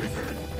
Game!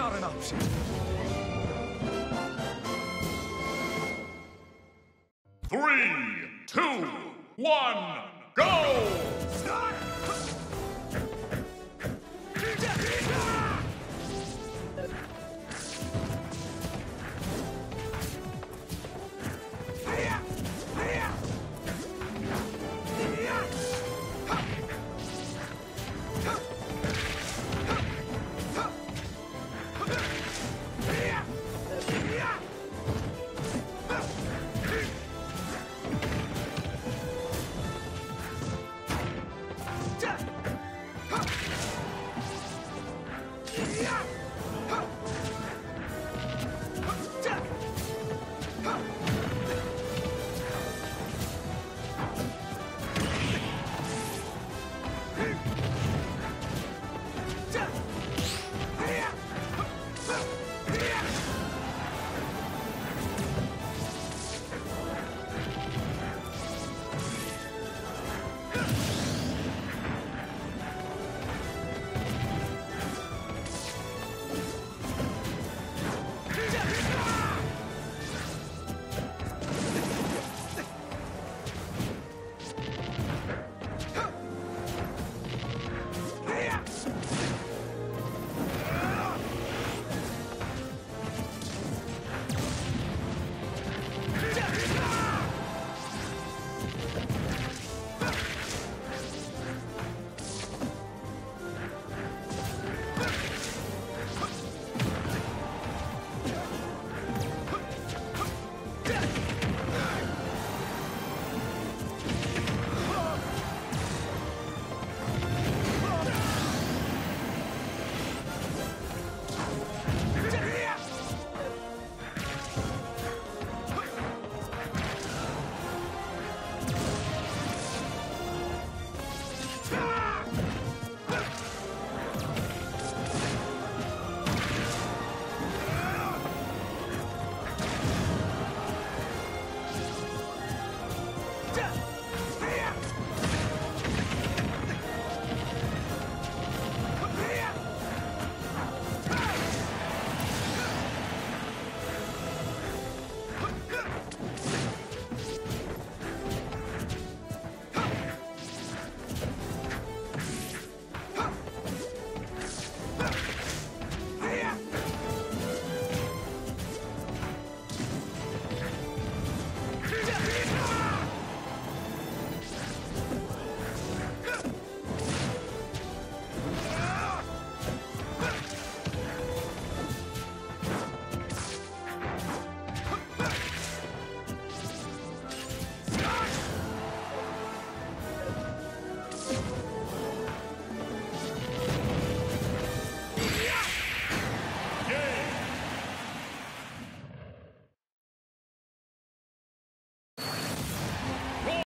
not an option. Three, two, one, go! Start! Peace.